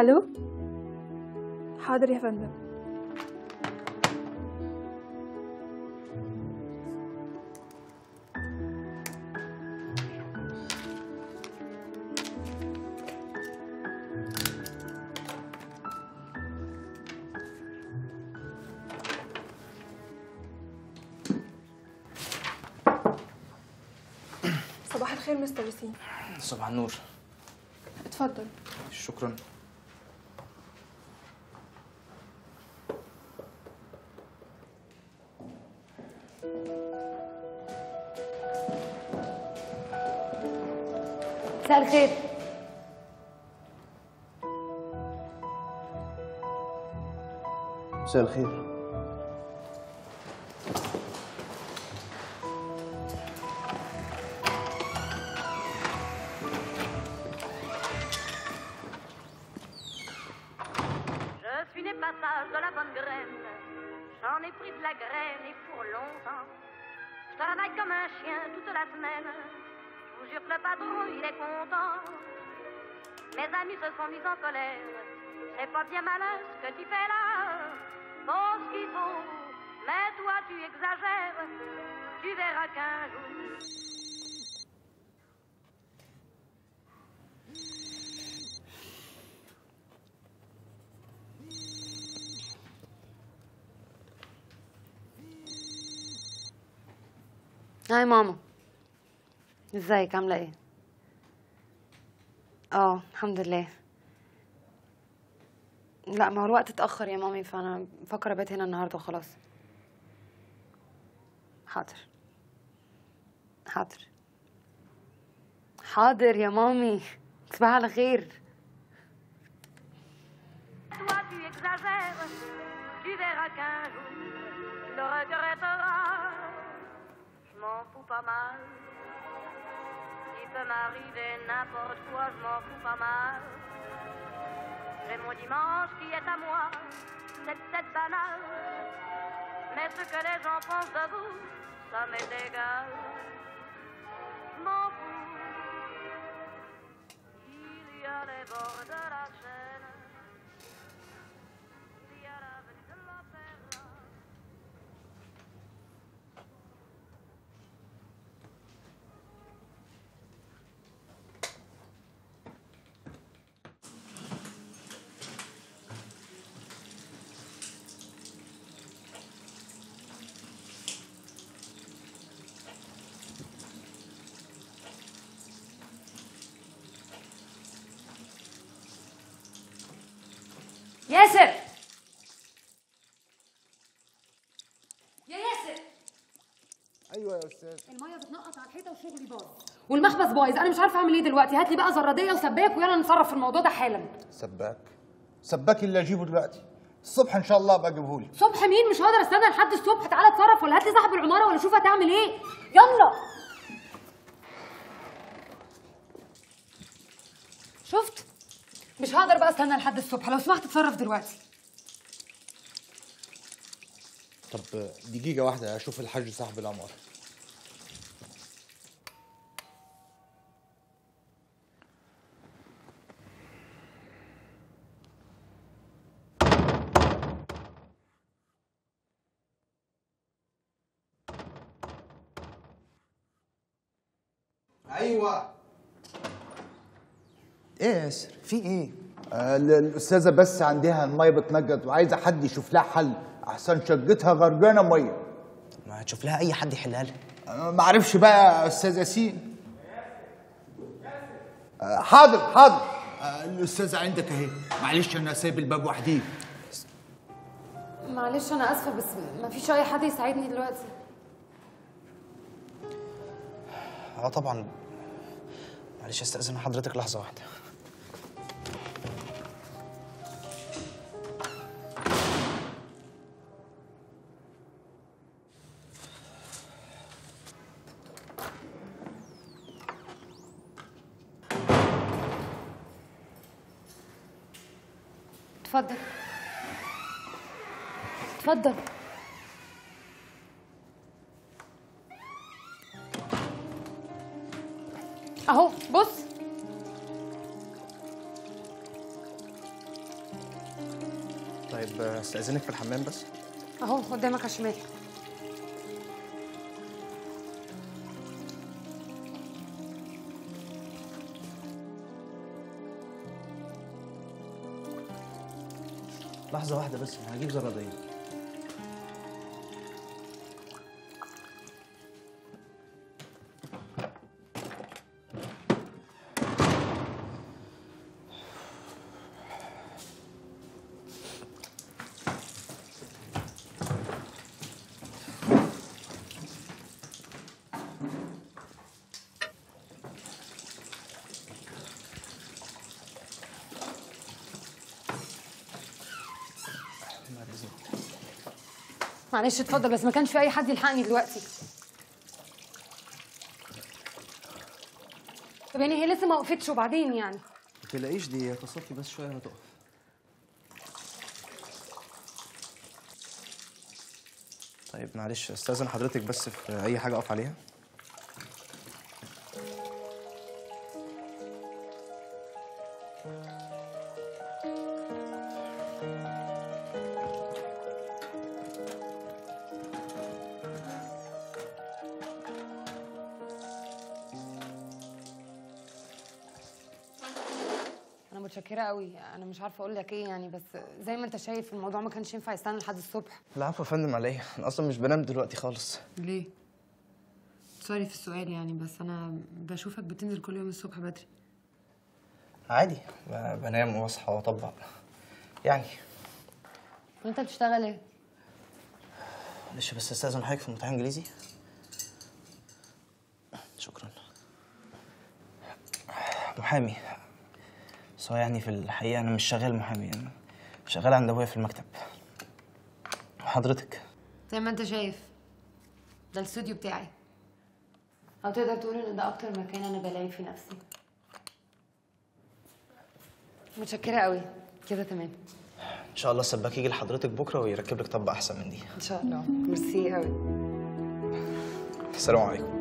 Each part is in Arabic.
ألو؟ حاضر يا فندم. صباح الخير مستر ياسين. صباح النور. اتفضل. شكرا. مساء الخير هاي ماما. ازيك عامله إيه آه الحمد لله لا ما هو الوقت اتاخر يا مامي فانا مفكره ابات هنا النهارده وخلاص حاضر حاضر حاضر يا مامي تصبحي على خير Toi, tu exagères. Tu verras qu'un jour, tu le regretteras. Je m'en fous pas mal. Il peut m'arriver n'importe quoi, je m'en fous pas mal. J'ai mon dimanche qui est à moi, c'est peut-être banal. Mais ce que les gens pensent de vous, ça m'est égal. M'en. Il y a les bords ياسر. يا ياسر. أيوه يا أستاذ. المية بتنقط على الحيطة وشغلي باظ. والمخبز بايظ. أنا مش عارفة أعمل إيه دلوقتي. هات لي بقى زراديه وسباك ويلا نتصرف في الموضوع ده حالا. سباك؟ سباك اللي أجيبه دلوقتي. الصبح إن شاء الله أبقى اجيبه لك صبح مين؟ مش هقدر أستنى لحد الصبح. تعالى اتصرف ولا هات لي صاحب العمارة ولا شوف هتعمل إيه. يلا. شفت؟ مش هقدر بقى استنى لحد الصبح لو سمحت اتصرف دلوقتي. طب دقيقة واحدة أشوف الحاج صاحب العمارة أيوه. إيه يا ياسر في إيه؟ آه ال- الأستاذة بس عندها الميه بتنجد وعايزة حد يشوف لها حل. أحسن شقتها غرقانة مية. ما تشوف لها أي حد يحلها لها. آه ما أعرفش بقى يا أستاذ ياسين. آه حاضر حاضر. آه الأستاذة عندك أهي. معلش أنا سايب الباب وحدي. معلش أنا آسفة بس مفيش أي حد يساعدني دلوقتي. آه طبعا. معلش استاذن حضرتك لحظة واحدة. اتفضل. اتفضل. اهو بص. طيب استأذنك في الحمام بس؟ اهو قدامك على شمالك لحظة واحدة بس هجيب زراديه معلش اتفضل بس ما كانش في أي حد يلحقني دلوقتي. طب يعني هي لسه ما وقفتش وبعدين يعني؟ ما تلاقيش دي تصفي بس شوية هتقف. طيب معلش أستاذن حضرتك بس في أي حاجة أقف عليها؟ متشكرة قوي. أنا مش عارفة أقول لك إيه يعني بس زي ما أنت شايف الموضوع ما كانش ينفع يستنى لحد الصبح. العفو يا فندم على إيه أنا أصلا مش بنام دلوقتي خالص. ليه؟ سوري في السؤال يعني بس أنا بشوفك بتنزل كل يوم الصبح بدري. عادي ب- بنام وأصحى وأطبق. يعني. وأنت بتشتغل إيه؟ معلش بس استاذن حضرتك في امتحان انجليزي شكرا. محامي. بس هو يعني في الحقيقة أنا مش شغال محامي أنا شغال عند أبويا في المكتب. وحضرتك زي ما أنت شايف. ده الاستوديو بتاعي. أو تقدر تقول إن ده أكتر مكان أنا بلاقي فيه نفسي. متشكرة قوي كده تمام. إن شاء الله السباك يجي لحضرتك بكرة ويركب لك طبق أحسن من دي. إن شاء الله. ميرسي قوي السلام عليكم.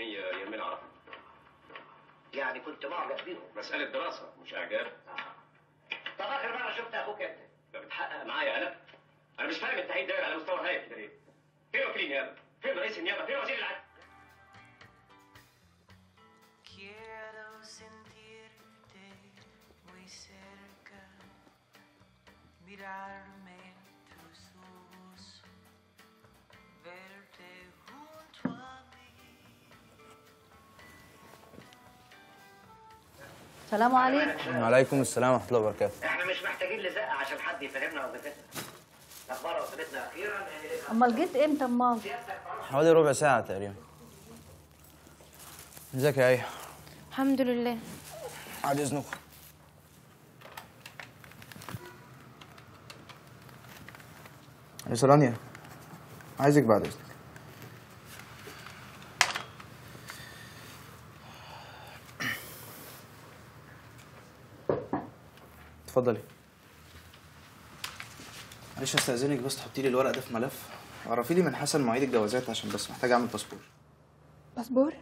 بوهيميه يهمنا اعرفها يعني كنت معجب بيهم. مسألة دراسة مش إعجاب. طب آخر مرة شفت أخوك إمتى؟ ده بتحقق معايا أنا. أنا مش فاهم التحقيق داير على مستوى هايف كده ليه فين وكيل النيابة؟ فين رئيس النيابة؟ فين وزير العدل؟ Quiero sentirte muy cerca, mirarme السلام عليكم. وعليكم السلام ورحمة الله وبركاته. إحنا مش محتاجين لزقة عشان حد يفهمنا وظيفتنا الأخبار وصلتنا أخيرا. أمال جيت إمتى امال حوالي ربع ساعة تقريبا. ازيك يا إيه الحمد لله. بعد إذنكم. يا رانيا عايزك بعد إذنك. اتفضلي. معلش استاذنك بس تحطي لي الورق ده في ملف. عرفي لي من حسن مواعيد الجوازات عشان بس محتاج أعمل باسبور. باسبور؟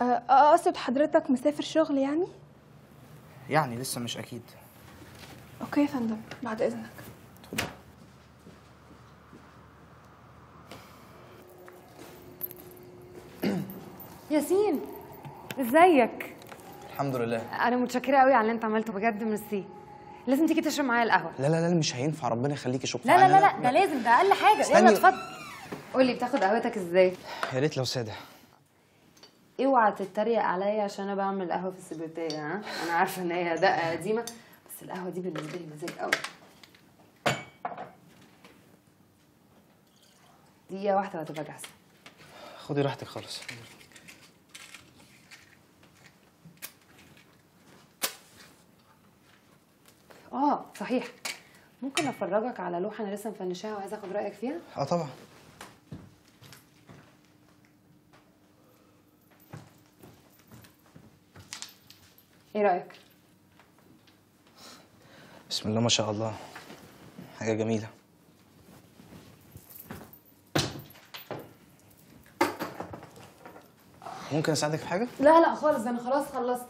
آه، آه، أقصد حضرتك مسافر شغل يعني؟ يعني لسه مش أكيد. okay يا فندم بعد إذنك. ياسين إزيك؟ الحمد لله. أنا متشكرة قوي على اللي أنت عملته بجد ميرسي. لازم تيجي تشرب معايا القهوة. لا لا لا مش هينفع. ربنا يخليكي شكرا لا لا لا لا ده لازم ده أقل حاجة. يلا اتفضل. قولي بتاخد قهوتك إزاي؟ يا ريت لو ساده. اوعى تتريق عليا عشان أنا بعمل قهوة في السبرتيه ها؟ أنا عارفة إن هي دقة قديمة بس القهوة دي بالنسبة لي مزاج قوي دقيقة واحدة وهتبقى جاهزة. خدي راحتك خالص. آه صحيح. ممكن أفرجك على لوحة أنا لسه مفنشاها وعايزة أخد رأيك فيها؟ آه طبعا. إيه رأيك؟ بسم الله ما شاء الله. حاجة جميلة. ممكن أساعدك في حاجة؟ لا لا خالص ده أنا خلاص خلصت.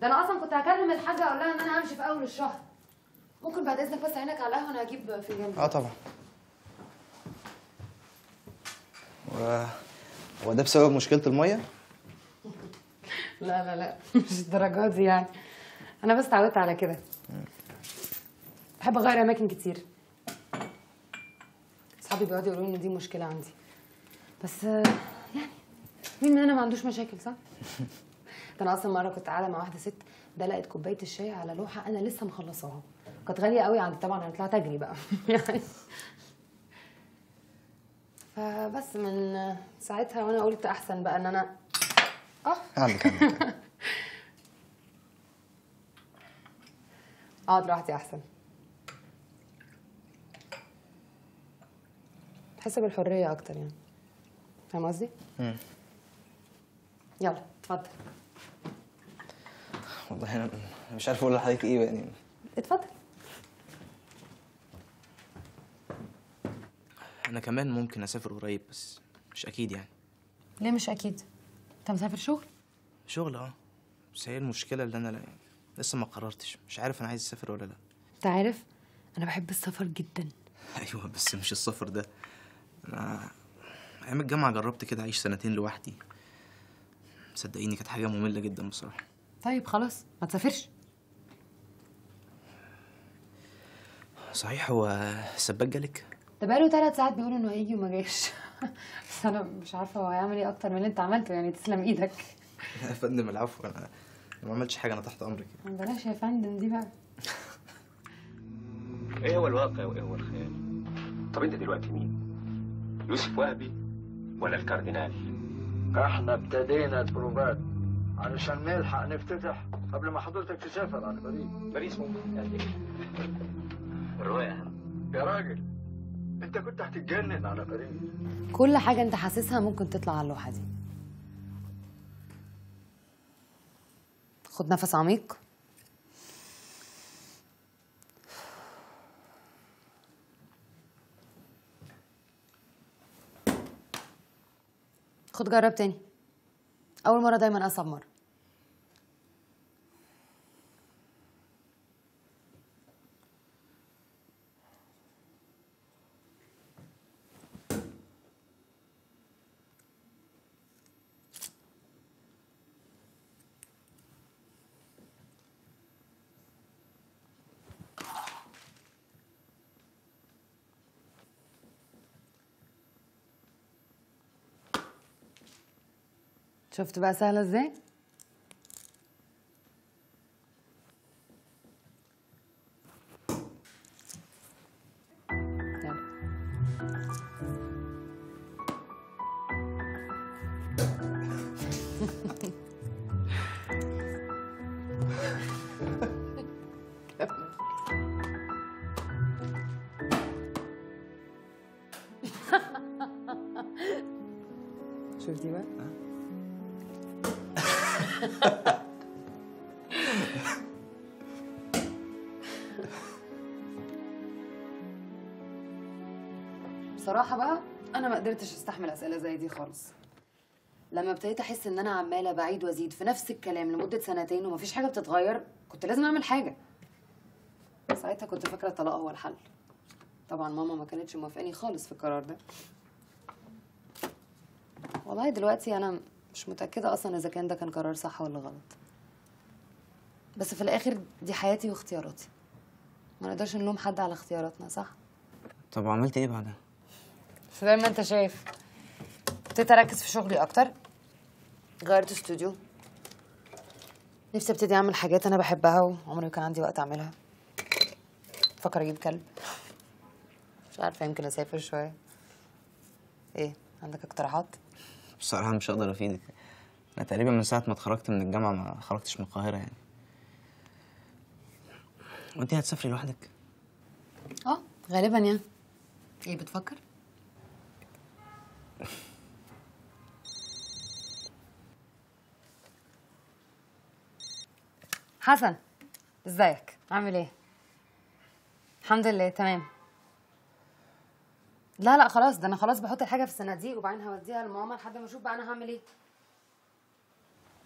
ده أنا أصلا كنت هكلم الحاجة أقول لها إن أنا همشي في أول الشهر. ممكن بعد إذنك بس عينك على القهوة أنا هجيب فنجان آه طبعا. و... هو ده بسبب مشكلة المية؟ لا لا لا مش الدرجات دي يعني. أنا بس اتعودت على كده. بحب أغير أماكن كتير. أصحابي بيقعدوا يقولوا لي إن دي مشكلة عندي. بس يعني مين مننا ما عندوش مشاكل صح؟ ده أنا أصلا مرة كنت قاعدة مع واحدة ست دلقت كوباية الشاي على لوحة أنا لسه مخلصاها. كانت غالية قوي عندي طبعا أنا طلعت أجري بقى. يعني. فبس من ساعتها وأنا قلت أحسن بقى إن أنا آه. عندك عندك اقعد لوحدي أحسن. تحس بالحرية أكتر يعني. فاهم قصدي. يلا اتفضل. والله أنا مش عارف أقول لحضرتك إيه يعني. اتفضل. أنا كمان ممكن اسافر قريب بس مش أكيد يعني. ليه مش أكيد؟ أنت مسافر شغل؟ شغل آه. بس هي المشكلة اللي أنا لا لسه ما قررتش. مش عارف أنا عايز أسافر ولا لا. أنت عارف؟ أنا بحب السفر جدا. أيوه بس مش السفر ده. أنا أيام الجامعة جربت كده أعيش سنتين لوحدي. صدقيني كانت حاجة مملة جدا بصراحة. طيب خلاص. ما تسافرش. صحيح هو السباك جالك؟ ده بقاله ثلاث ساعات بيقولوا إنه هيجي وما جاش. بس أنا مش عارفة هو هيعمل إيه أكتر من اللي أنت عملته يعني تسلم إيدك. لا يا فندم العفو أنا أنا ما عملتش حاجة أنا تحت أمرك بلاش يا فندم دي بقى. إيه هو الواقع وإيه هو الخيال؟ طب أنت دلوقتي مين؟ يوسف وهبي ولا الكاردينال؟ إحنا ابتدينا البروفات علشان نلحق نفتتح قبل ما حضرتك تسافر على باريس باريس ممكن إيه اهم يا راجل. انت كنت هتتجنن على باريس كل حاجة انت حاسسها ممكن تطلع على اللوحة دي. خد نفس عميق. خد جرب تاني. أول مرة دايما أصعب مرة. شفت بقى سهله ازاي شفتي بقى بصراحة بقى أنا ما قدرتش أستحمل أسئلة زي دي خالص. لما ابتديت أحس إن أنا عمالة بعيد وأزيد في نفس الكلام لمدة سنتين ومفيش حاجة بتتغير كنت لازم أعمل حاجة. ساعتها كنت فاكرة الطلاق هو الحل. طبعا ماما ما كانتش موافقاني خالص في القرار ده. والله دلوقتي أنا مش متأكدة أصلا إذا كان ده كان قرار صح ولا غلط. بس في الآخر دي حياتي واختياراتي. ما نقدرش نلوم حد على اختياراتنا صح؟ طب وعملت إيه بعدها؟ زي ما أنت شايف؟ ابتديت أركز في شغلي أكتر غيرت استوديو. نفسي أبتدي أعمل حاجات أنا بحبها وعمري ما كان عندي وقت أعملها. بفكر أجيب كلب. مش عارفة يمكن أسافر شوية. إيه عندك اقتراحات؟ بصراحة مش هقدر أفيدك. أنا تقريبا من ساعة ما اتخرجت من الجامعة ما خرجتش من القاهرة يعني. وانت هتسافري لوحدك؟ آه غالبا يعني. إيه بتفكر؟ حسن إزيك؟ عامل إيه؟ الحمد لله تمام. لا لا خلاص ده أنا خلاص بحط الحاجة في الصناديق وبعدين هوديها لماما لحد ما أشوف بقى أنا هعمل إيه.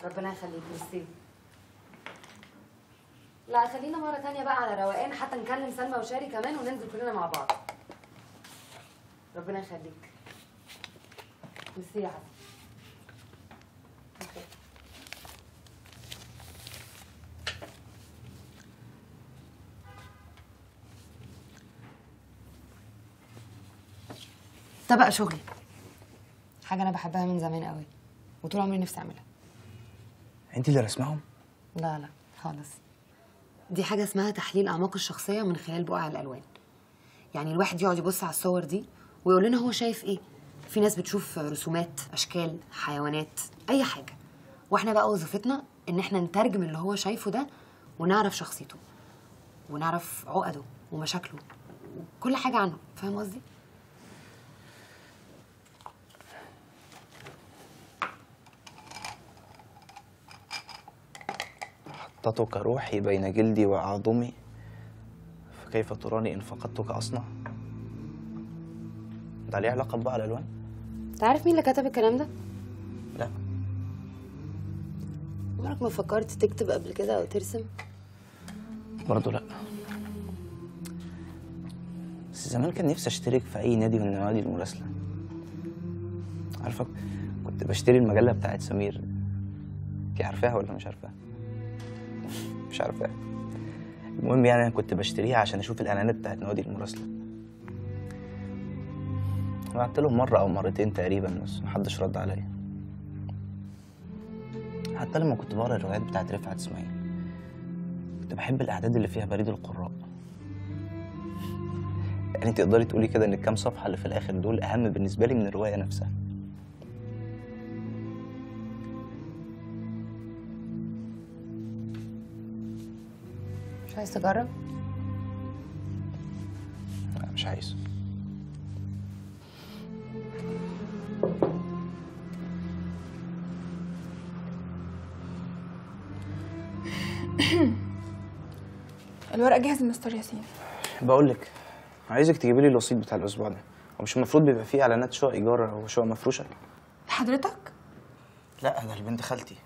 ربنا يخليك ميرسي. لا خلينا مرة تانية بقى على روقان حتى نكلم سلمى وشاري كمان وننزل كلنا مع بعض. ربنا يخليك. ميرسي يا حسن ده بقى شغلي حاجة أنا بحبها من زمان قوي وطول عمري نفسي أعملها. انت اللي رسمهم؟ لا لا خالص. دي حاجة اسمها تحليل أعماق الشخصية من خلال بقع الألوان. يعني الواحد يقعد يبص على الصور دي ويقول لنا هو شايف إيه. في ناس بتشوف رسومات أشكال حيوانات أي حاجة. وإحنا بقى وظيفتنا إن إحنا نترجم اللي هو شايفه ده ونعرف شخصيته ونعرف عقده ومشاكله وكل حاجة عنه. فاهم قصدي؟ حطتك روحي بين جلدي وأعظمي فكيف تراني إن فقدتك أصنع؟ ده ليه علاقة بقى الألوان؟ أنت عارف مين اللي كتب الكلام ده؟ لا عمرك ما فكرت تكتب قبل كده أو ترسم؟ برضه لا بس زمان كان نفسي أشترك في أي نادي من نوادي المراسلة عارفه كنت بشتري المجلة بتاعت سمير انتي عارفاها ولا مش عارفاها مش عارفاها المهم يعني أنا كنت بشتريها عشان أشوف الإعلانات بتاعت نوادي المراسله بعت لهم مرة أو مرتين تقريبا بس محدش رد عليا. حتى لما كنت بقرأ الروايات بتاعت رفعت إسماعيل كنت بحب الأعداد اللي فيها بريد القراء. يعني تقدري تقولي كده إن الكام صفحة اللي في الآخر دول أهم بالنسبة لي من الرواية نفسها. مش عايز تجرب؟ لا مش عايز. الورق جاهز يا مستر ياسين. بقول لك عايزك تجيبي لي الرصيد بتاع الأسبوع ده. هو مش المفروض بيبقى فيه إعلانات شقق إيجار أو شقق مفروشة؟ حضرتك لا ده لبنت خالتي.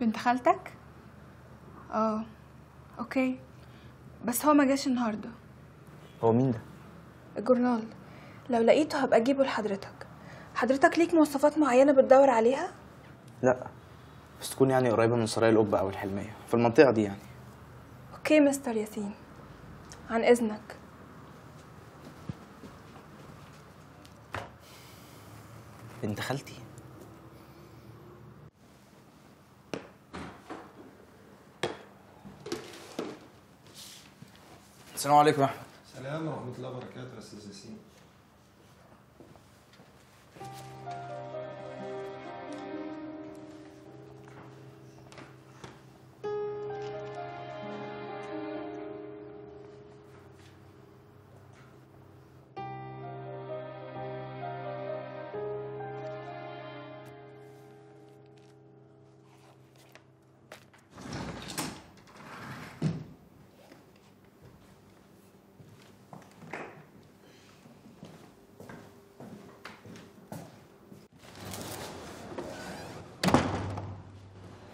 بنت خالتك؟ آه أوكي. بس هو ما جاش النهارده. هو مين ده؟ الجورنال لو لقيته هبقى أجيبه لحضرتك. حضرتك ليك مواصفات معينة بتدور عليها؟ لا. بس تكون يعني قريبة من سرايا القبة أو الحلمية. في المنطقة دي يعني. أوكي مستر ياسين. عن إذنك. بنت خالتي. السلام عليكم يا أحمد. سلام ورحمة الله وبركاته يا أستاذ ياسين.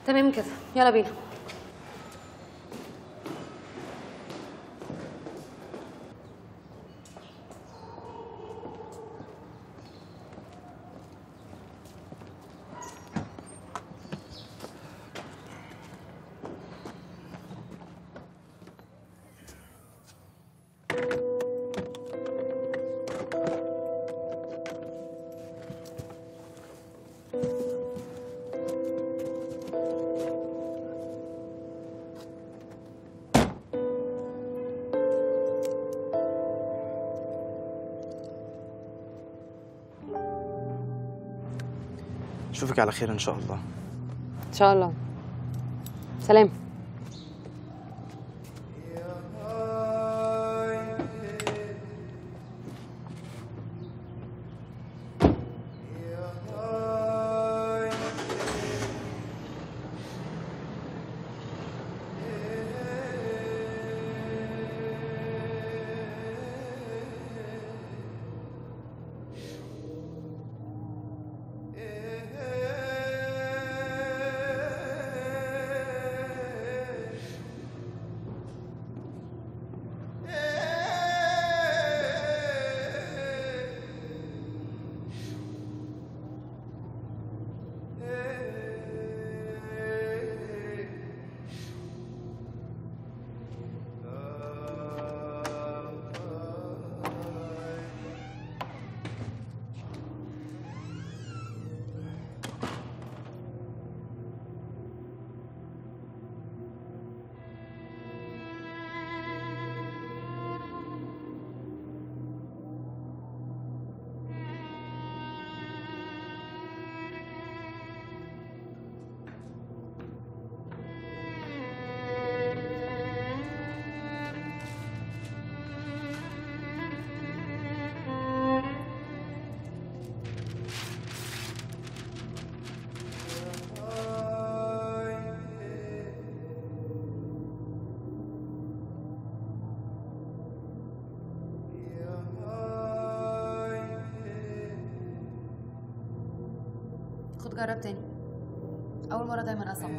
تمام كده يلا بينا. أشوفك على خير إن شاء الله. إن شاء الله. سلام. خد جرب تاني اول مره دايما اصعب